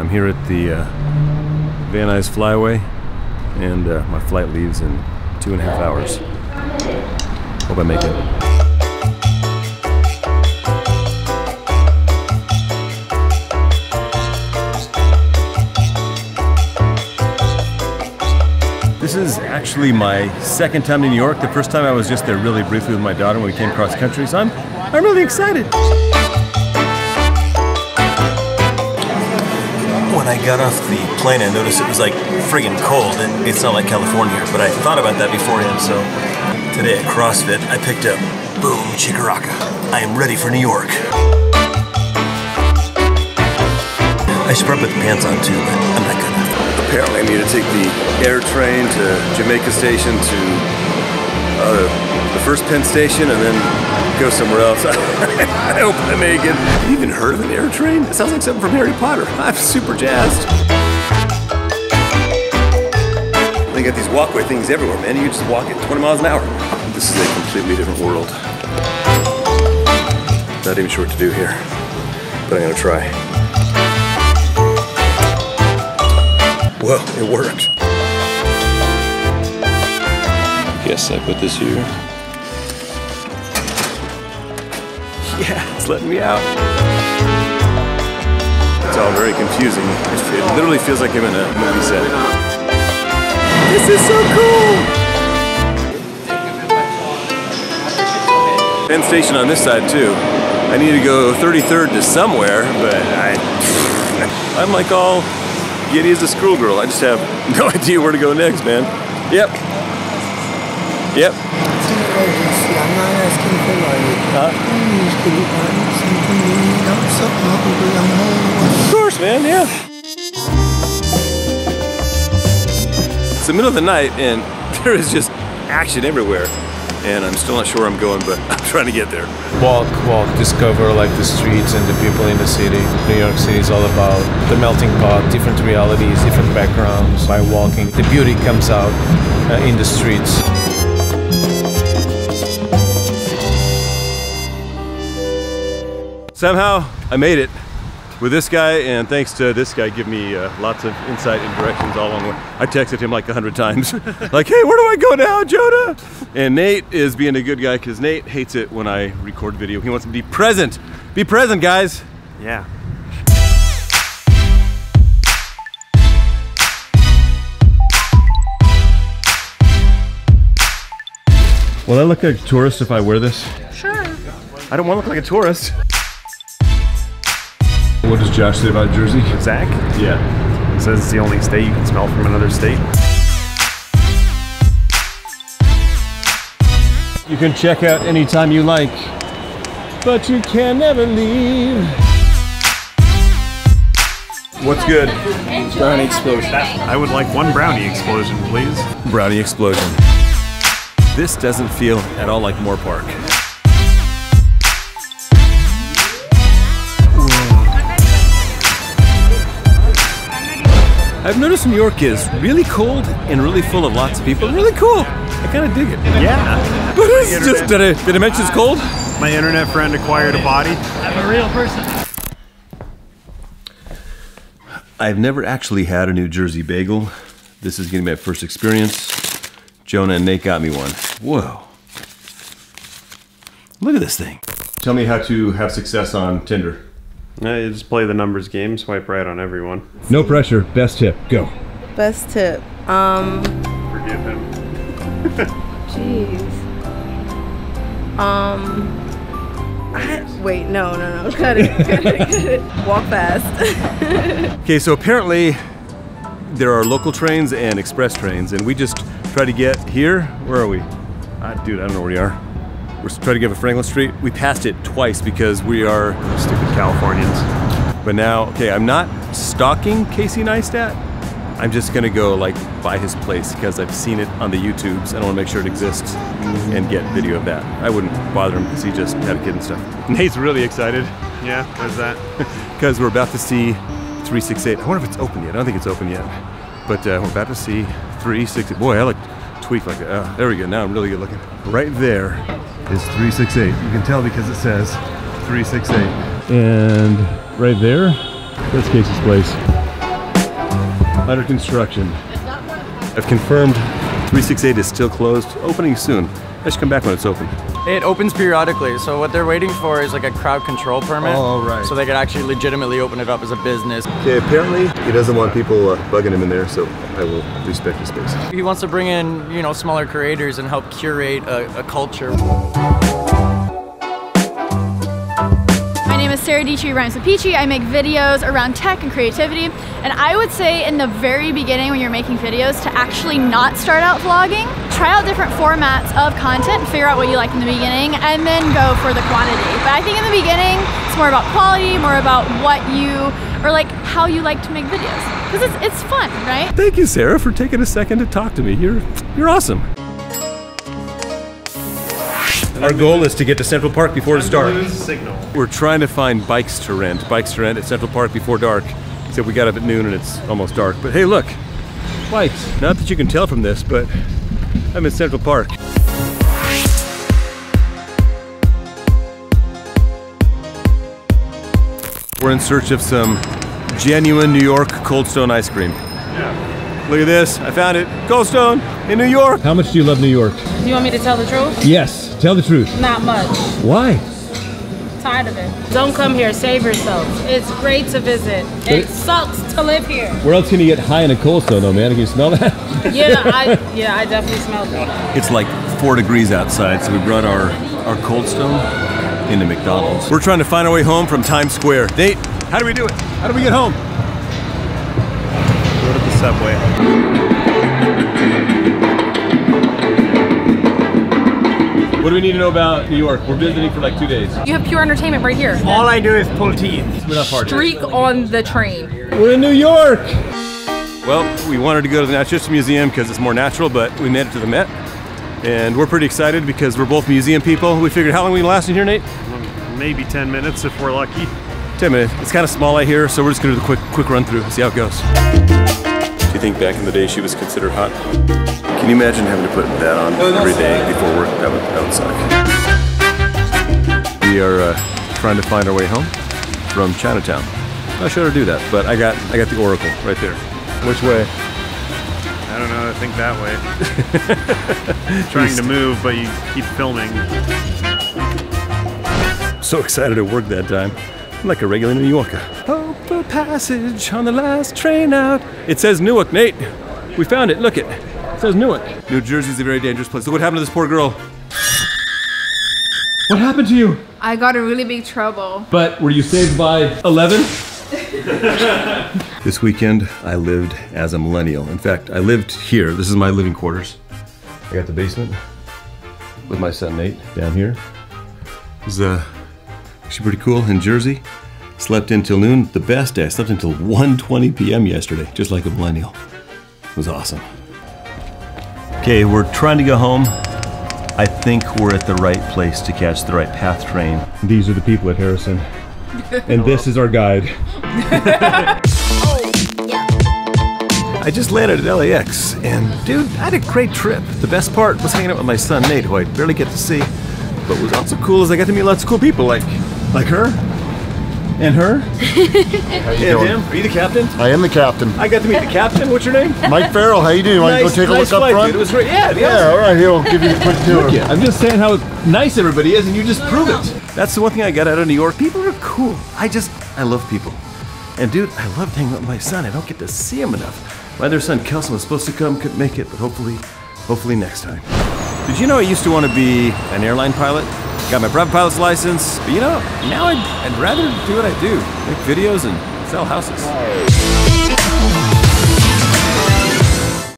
I'm here at the uh, Van Nuys FlyAway, and uh, my flight leaves in two and a half hours. Hope I make it. This is actually my second time in New York. The first time I was just there really briefly with my daughter when we came cross country, so I'm, I'm really excited. I got off the plane, I noticed it was like friggin' cold, and it's not like California but I thought about that beforehand, so today at CrossFit, I picked up Boom Chikaraka. I am ready for New York. I should probably put the pants on too, but I'm not gonna. Apparently, I need to take the air train to Jamaica Station to uh, the first Penn Station and then go somewhere else. I hope I make it. Have you even heard of an air train? It sounds like something from Harry Potter. I'm super jazzed. They got these walkway things everywhere, man. You just walk at 20 miles an hour. This is a completely different world. Not even sure what to do here, but I'm gonna try. Well, it worked. Guess I put this here. Yeah, it's letting me out. It's all very confusing. It literally feels like I'm in a movie set. This is so cool! Penn Station on this side too. I need to go 33rd to somewhere, but I, I'm like all giddy as a schoolgirl. I just have no idea where to go next, man. Yep. Yep. Of course, man, yeah. It's the middle of the night and there is just action everywhere. And I'm still not sure where I'm going, but I'm trying to get there. Walk, walk, discover like the streets and the people in the city. New York City is all about the melting pot, different realities, different backgrounds. By walking, the beauty comes out uh, in the streets. Somehow I made it with this guy, and thanks to this guy, give me uh, lots of insight and directions all along the way. I texted him like a hundred times, like, "Hey, where do I go now, Jonah?" And Nate is being a good guy because Nate hates it when I record video. He wants to be present. Be present, guys. Yeah. Will I look like a tourist if I wear this? Sure. I don't want to look like a tourist. What does Josh say about Jersey? Zach Yeah. says it's the only state you can smell from another state. You can check out anytime you like, but you can never leave. What's good? Brownie explosion. I would like one brownie explosion, please. Brownie explosion. This doesn't feel at all like Moorpark. I've noticed New York is really cold and really full of lots of people. Really cool. I kind of dig it. Yeah. But it's just, did I, did I mention it's cold? My internet friend acquired a body. I'm a real person. I've never actually had a New Jersey bagel. This is gonna be my first experience. Jonah and Nate got me one. Whoa. Look at this thing. Tell me how to have success on Tinder. Uh, you just play the numbers game, swipe right on everyone. No pressure. Best tip. Go. Best tip. Um, Forgive him. jeez. Um, I, wait, no, no, no. Cut it, cut it, cut it. Walk fast. Okay, so apparently there are local trains and express trains, and we just try to get here. Where are we? Ah, dude, I don't know where we are. We're trying to get to Franklin Street. We passed it twice because we are Stupid Californians. But now, okay, I'm not stalking Casey Neistat. I'm just gonna go like by his place because I've seen it on the YouTubes and I want to make sure it exists and get video of that. I wouldn't bother him because he just had a kid and stuff. Nate's really excited Yeah, how's that? because we're about to see 368. I wonder if it's open yet. I don't think it's open yet, but uh, we're about to see 368. Boy, I look tweaked like that. Oh, there we go. Now I'm really good looking. Right there is 368. You can tell because it says 368. And right there, that's Casey's place. under construction. I've confirmed 368 is still closed, opening soon. I should come back when it's open. It opens periodically, so what they're waiting for is like a crowd control permit. Oh, right. So they could actually legitimately open it up as a business. Okay, apparently he doesn't want people uh, bugging him in there, so I will respect his space. He wants to bring in, you know, smaller creators and help curate a, a culture. Rhymes with Peachy. I make videos around tech and creativity. And I would say in the very beginning when you're making videos to actually not start out vlogging. Try out different formats of content, figure out what you like in the beginning, and then go for the quantity. But I think in the beginning, it's more about quality, more about what you, or like how you like to make videos. Because it's, it's fun, right? Thank you, Sara, for taking a second to talk to me. You're you're awesome. Our goal is to get to Central Park before it's dark. Signal. We're trying to find bikes to rent, bikes to rent at Central Park before dark. Except we got up at noon and it's almost dark. But hey, look, bikes. Not that you can tell from this, but I'm in Central Park. We're in search of some genuine New York Cold Stone ice cream. Yeah. Look at this, I found it. Cold Stone in New York. How much do you love New York? Do you want me to tell the truth? Yes. Tell the truth. Not much. Why? Tired of it. Don't come here. Save yourself. It's great to visit. It sucks to live here. Where else can you get high in a cold stone though, man? Can you smell that? Yeah, I yeah, I definitely smell it. It's like four degrees outside, so we brought our, our Cold Stone into McDonald's. We're trying to find our way home from Times Square. Nate, how do we do it? How do we get home? Go to the subway. What do we need to know about New York? We're visiting for like two days. You have pure entertainment right here. All I do is pull teeth. We're not partying. Streak on the train. We're in New York. Well, we wanted to go to the Natural History Museum because it's more natural, but we made it to the Met. And we're pretty excited because we're both museum people. We figured how long we can last in here, Nate? Maybe 10 minutes if we're lucky. 10 minutes. It's kind of small out here, so we're just gonna do the quick quick run through and see how it goes. Do you think back in the day she was considered hot? Can you imagine having to put that on every day before work? That would, that would suck. We are uh, trying to find our way home from Chinatown. I should have do that, but I got I got the Oracle right there. Which way? I don't know, I think that way. Trying to move, but you keep filming. So excited to work that time. I'm like a regular New Yorker. Hope for passage on the last train out. It says Newark, Nate. We found it. Look it. It says Newark. New Jersey's a very dangerous place. Look what happened to this poor girl. What happened to you? I got in really big trouble. But were you saved by 11? This weekend, I lived as a millennial. In fact, I lived here. This is my living quarters. I got the basement with my son Nate down here. It was uh, actually pretty cool in Jersey. Slept until noon. The best day. I slept until 1:20 p.m. yesterday, just like a millennial. It was awesome. Okay, we're trying to go home. I think we're at the right place to catch the right PATH train. These are the people at Harrison. And this is our guide. I just landed at LAX, and dude, I had a great trip. The best part was hanging out with my son Nate, who I barely get to see, but was also cool as I got to meet lots of cool people, like like her, and her, and him. Are you the captain? I am the captain. I got to meet the captain. What's your name? Mike Farrell, how you doing? Want to nice, go take a nice look flight, up front? Dude. It was great. Yeah, yeah, all right, here, we'll give you a quick tour. Yeah, I'm just saying how nice everybody is, and you just prove it. That's the one thing I got out of New York. People are cool. I just, I love people. And dude, I loved hanging out with my son. I don't get to see him enough. My other son, Kelson, was supposed to come, couldn't make it, but hopefully, hopefully next time. Did you know I used to want to be an airline pilot? Got my private pilot's license, but you know, now I'd, I'd rather do what I do. Make videos and sell houses.